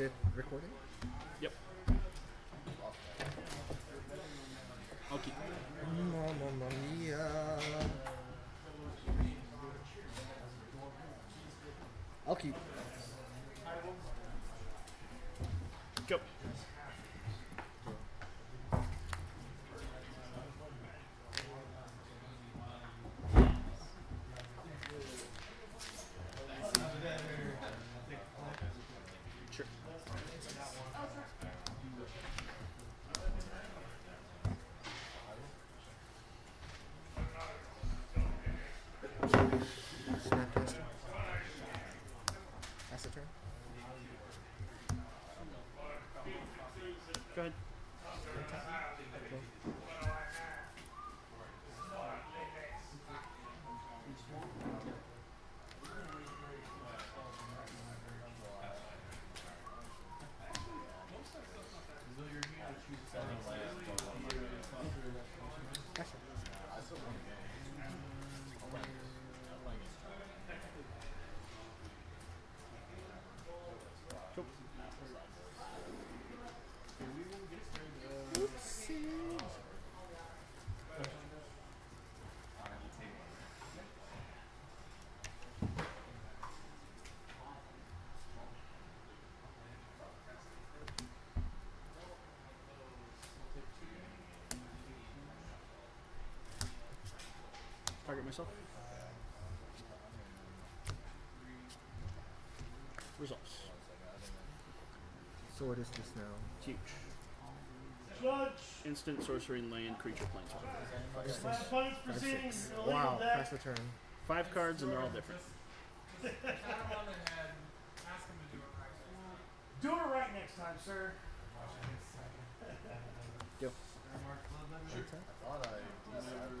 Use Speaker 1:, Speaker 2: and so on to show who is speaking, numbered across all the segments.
Speaker 1: Is it recording?
Speaker 2: Yep. I'll.
Speaker 1: Mamma mia. I'll keep.
Speaker 2: Go. Sure.
Speaker 1: Snapcaster. Pass the turn.
Speaker 2: Go ahead.
Speaker 1: Pass it.
Speaker 2: Go. Target myself. Results.
Speaker 1: So what is this now?
Speaker 2: Huge. Instant sorcery and land creature planeswalker.
Speaker 1: Five, six.
Speaker 3: Five
Speaker 1: Five, six. Wow, pass the turn.
Speaker 2: Five cards and they're all different.
Speaker 3: Do it right next time, sir.
Speaker 2: Go.
Speaker 1: Attack.
Speaker 4: thought I decided.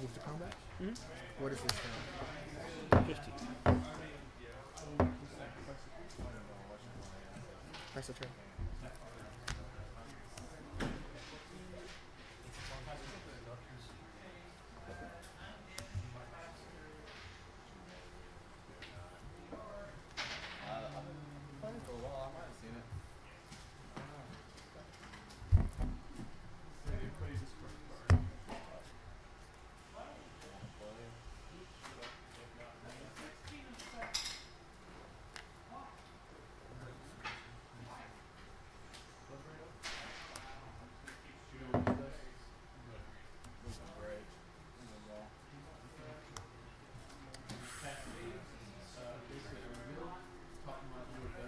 Speaker 1: Move to combat.
Speaker 2: Mhm.
Speaker 1: What is this now?
Speaker 2: 15.
Speaker 1: Pass the turn.
Speaker 4: Played it for a while, I might have seen it.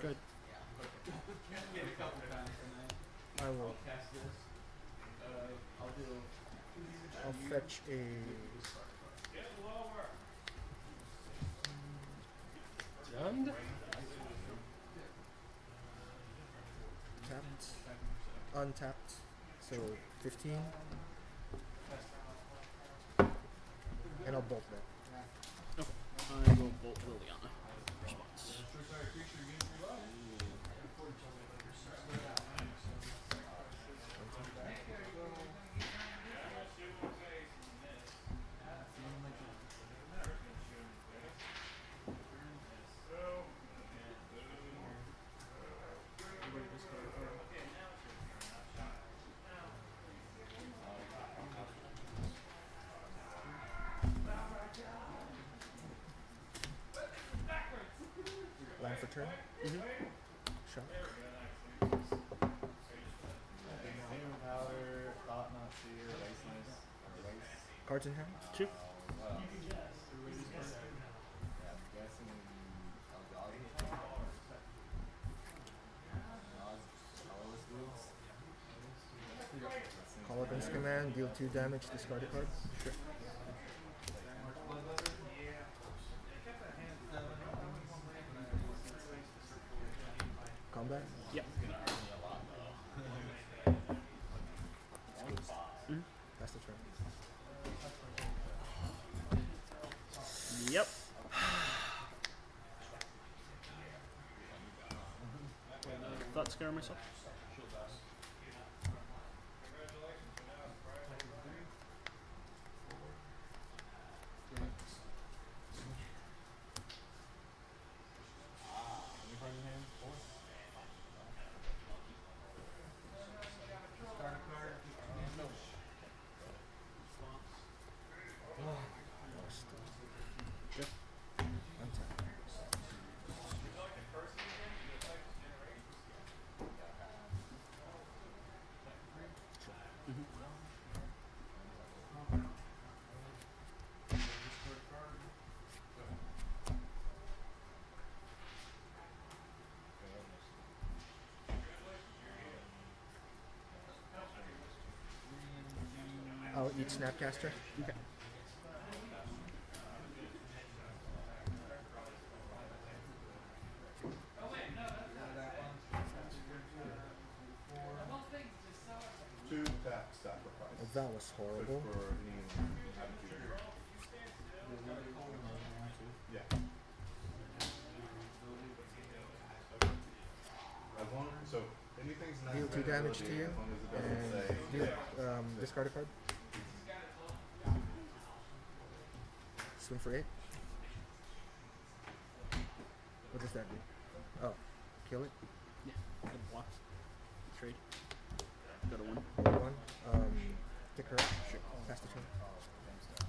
Speaker 4: Great.
Speaker 2: Good.
Speaker 1: I will. I'll fetch a.
Speaker 5: Jund?
Speaker 1: Tapped. Untapped. So 15. And I'll bolt that.
Speaker 2: Okay. I will bolt Liliana.
Speaker 1: Turn.
Speaker 2: Mm-hmm.
Speaker 1: Shock.
Speaker 4: Zero thought not seer, laziness, or lace.
Speaker 1: Cards in hand.
Speaker 2: Two.
Speaker 4: What else? Yeah, I'm guessing Eldrazi. Nas, colorless dudes.
Speaker 1: Call up command. Deal two damage. Discard a card. Sure.
Speaker 2: Yep.
Speaker 4: That's the turn.
Speaker 2: Yep. Thought Scour myself.
Speaker 6: Any card in hand? Four. Start a card. Uh, no.
Speaker 4: Lost.
Speaker 2: Good.
Speaker 4: Untap. I'll eat Snapcaster.
Speaker 2: Okay.
Speaker 1: Two tap sacrifice.
Speaker 4: Oh, that was horrible.
Speaker 1: for any. Yeah. Long so anything's not
Speaker 4: Deal two damage to you,
Speaker 1: as long as it doesn't
Speaker 4: and
Speaker 1: say
Speaker 4: deal, um, discard a card. Swing for eight. What does that do? Oh, kill it.
Speaker 2: Yeah. Good block. Trade. Go to one.
Speaker 4: One. Um, pick her up. Sure. Pass the turn.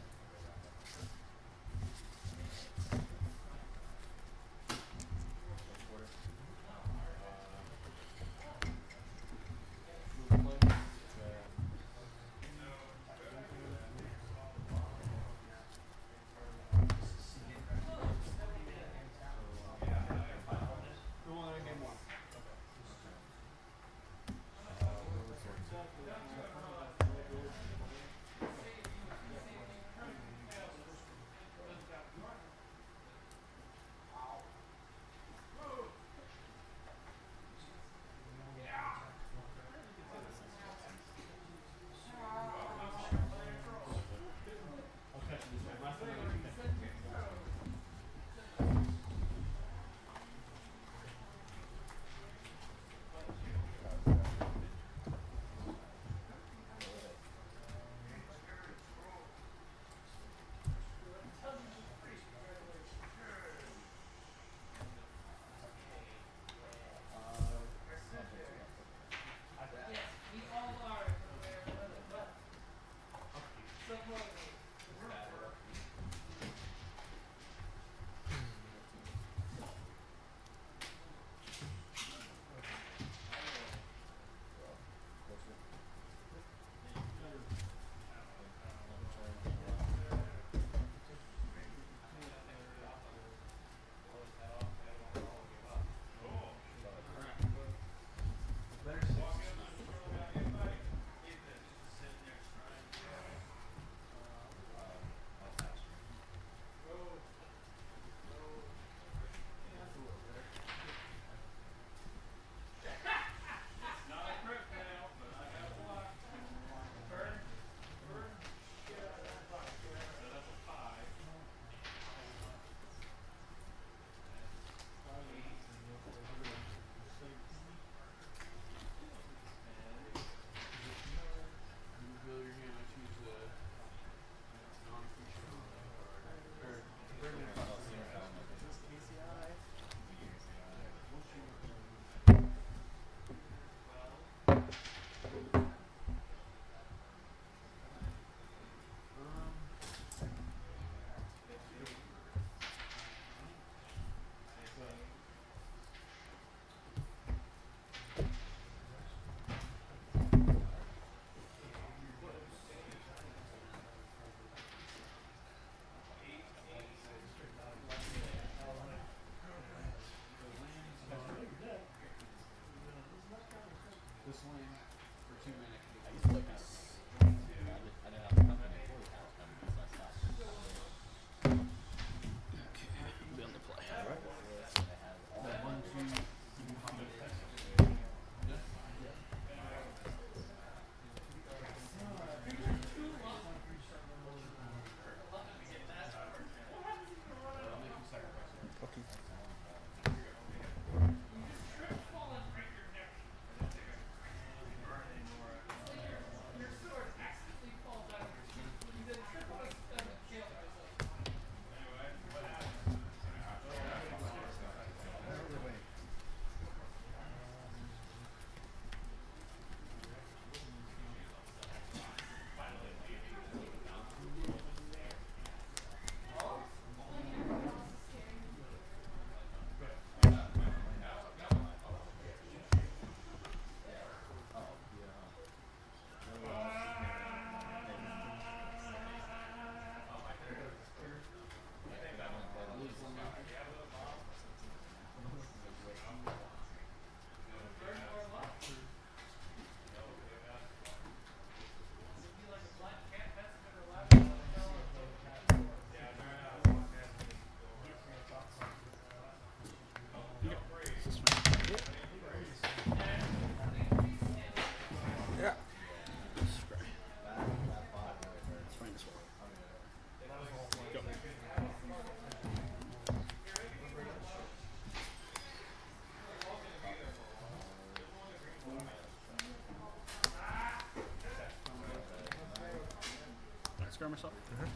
Speaker 2: Discard myself.
Speaker 1: Uh-huh.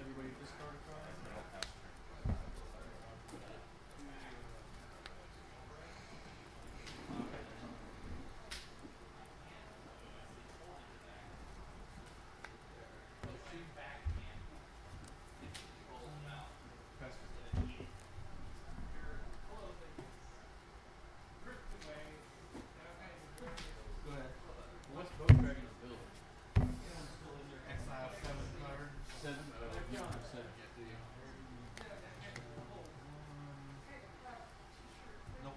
Speaker 4: Everybody discard a card? Go ahead.
Speaker 5: What's Boat Dragon's build?
Speaker 4: Exile seven cards.
Speaker 5: Seven. Oh, you don't have seven yet, do you?
Speaker 4: Nope.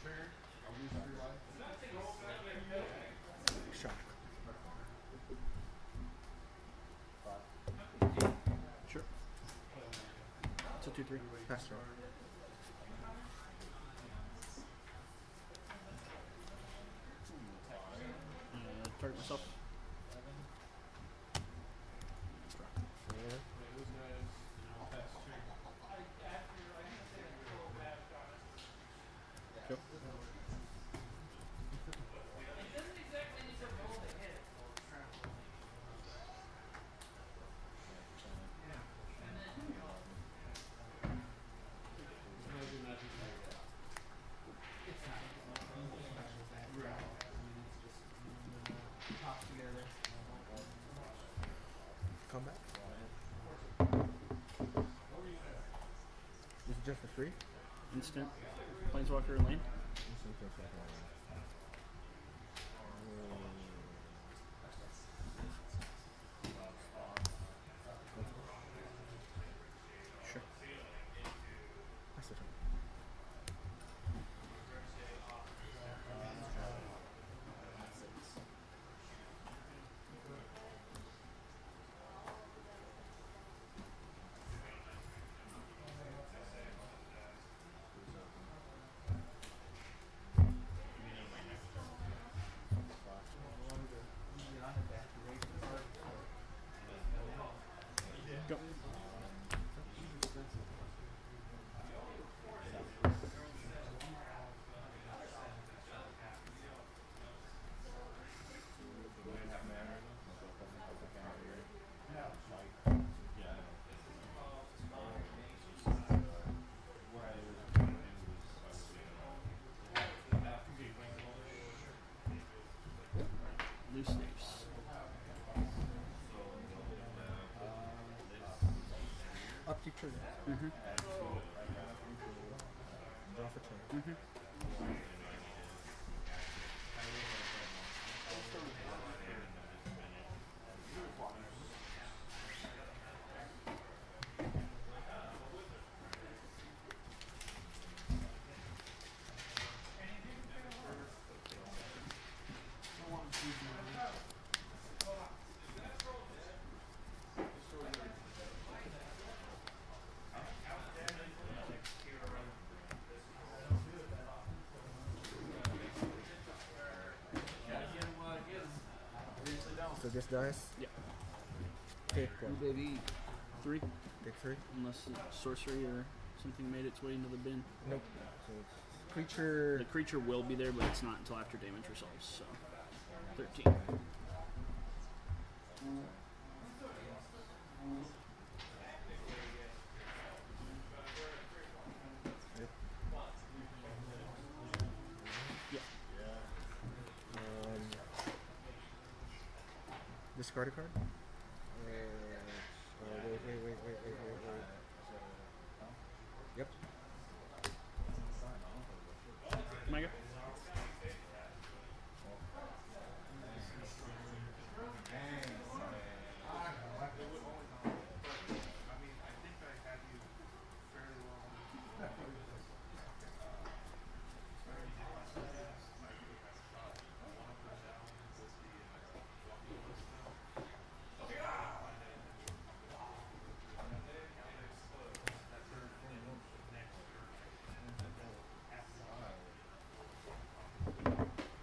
Speaker 4: Trigger. I'll lose three life.
Speaker 1: Shock.
Speaker 2: Sure. It's a two three.
Speaker 1: Pass turn.
Speaker 2: Uh, target myself.
Speaker 1: Yeah.
Speaker 4: Those guys. Pass turn.
Speaker 2: Go.
Speaker 4: Top together.
Speaker 1: Come back. This is just for free?
Speaker 2: Instant. Planeswalker and lane.
Speaker 1: This is just like a-
Speaker 2: Sure.
Speaker 1: Pass the turn.
Speaker 2: Go. Loose leaves.
Speaker 1: Trigger.
Speaker 2: Mm-hmm.
Speaker 1: Draw for turn.
Speaker 2: Mm-hmm.
Speaker 1: So this dies?
Speaker 2: Yeah.
Speaker 1: One.
Speaker 2: baby. Three.
Speaker 1: Take three.
Speaker 2: Unless sorcery or something made its way into the bin.
Speaker 1: Nope. So it's creature.
Speaker 2: The creature will be there, but it's not until after damage resolves. So, thirteen.
Speaker 1: Yep.
Speaker 2: Yeah.
Speaker 1: Um, discard a card. Uh, uh, wait, wait, wait, wait, wait, wait, wait. Yep.
Speaker 2: Mega.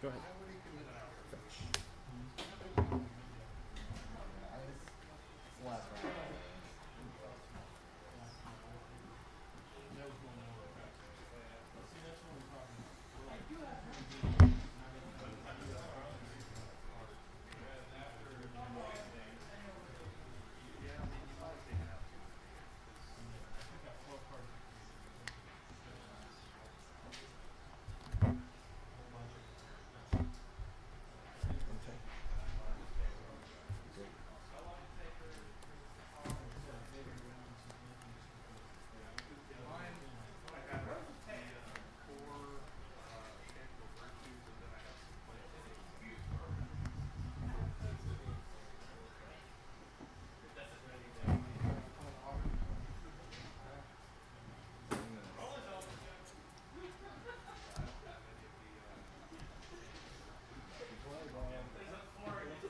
Speaker 2: Go ahead.
Speaker 4: It's the last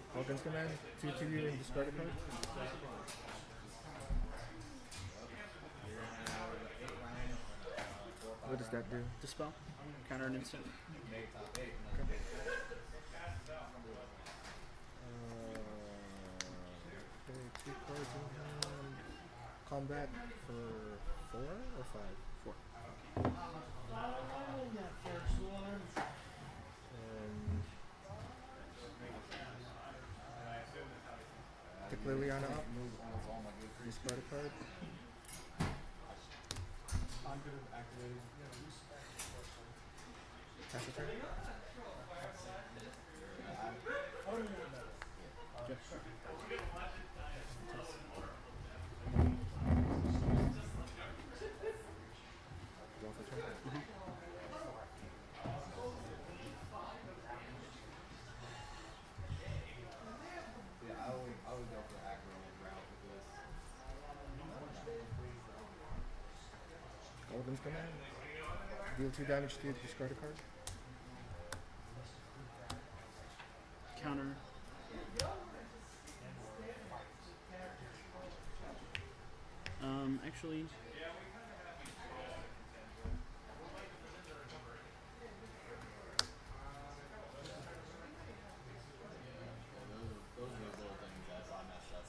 Speaker 4: round.
Speaker 1: Kolaghan's command. Two to you and discard a card. What does that do?
Speaker 2: Dispel. Counter an instant.
Speaker 4: Make top eight.
Speaker 1: Uh, okay, two cards in hand. Combat for four or five?
Speaker 2: Four.
Speaker 1: And pick Liliana up. Discard a card.
Speaker 4: I'm good at activating.
Speaker 1: Pass a turn. Draw for.
Speaker 4: Yeah, I would, I would go for aggro route with this.
Speaker 1: Kolaghan's command. Deal two damage to discard a card.
Speaker 2: Counter. Um, actually,
Speaker 5: Those, those are the little things that I messed up.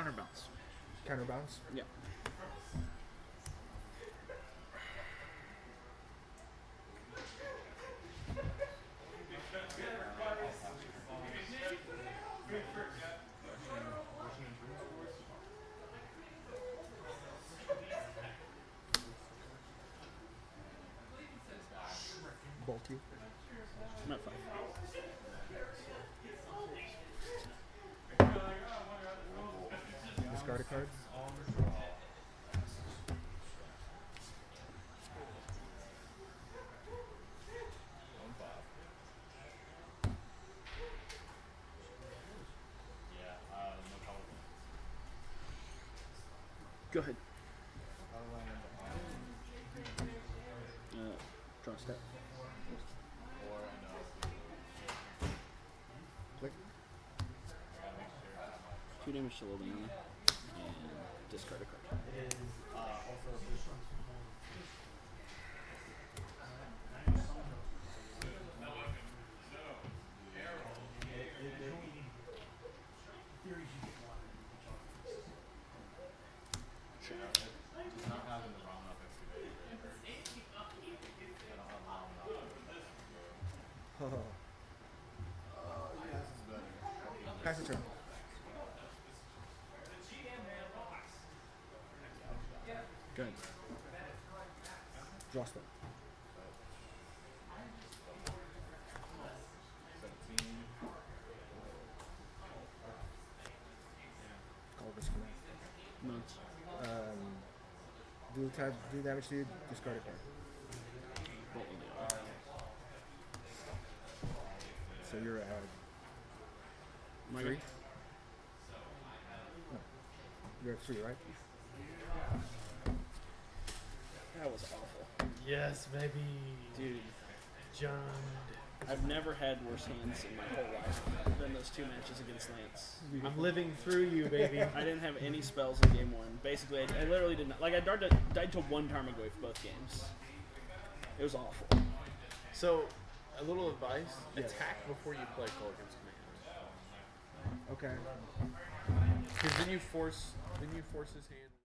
Speaker 2: counterbalance.
Speaker 1: Counterbalance.
Speaker 2: Yeah.
Speaker 1: Bolt you.
Speaker 2: I'm at five.
Speaker 1: Discard a card.
Speaker 5: One five. Yeah, uh, no color.
Speaker 2: Go ahead.
Speaker 4: How do I end up on?
Speaker 2: Uh, draw a step.
Speaker 5: Or I know.
Speaker 1: Click.
Speaker 5: Gotta make sure I have my
Speaker 2: Two damage to Discard a card.
Speaker 5: Just not having the wrong up excavator. I don't have the wrong up.
Speaker 4: Yeah, this is better.
Speaker 1: Pass a turn.
Speaker 2: Go ahead.
Speaker 1: Draw step.
Speaker 4: Seventeen.
Speaker 1: Kolaghan's command. Um, do tab, do damage to you, discard a card. So you're at three. No, you're at three, right?
Speaker 2: That was awful.
Speaker 7: Yes, baby.
Speaker 2: Dude,
Speaker 7: John.
Speaker 2: I've never had worse hands in my whole life than those two matches against Lance.
Speaker 7: I'm living through you, baby.
Speaker 2: I didn't have any spells in game one. Basically, I, I literally did not. Like, I died to, died to one Tarmogoyf for both games. It was awful.
Speaker 7: so, a little advice:
Speaker 1: Yes.
Speaker 7: attack before you play Kolaghan's command,
Speaker 1: Okay.
Speaker 7: because then you force then you force his hand.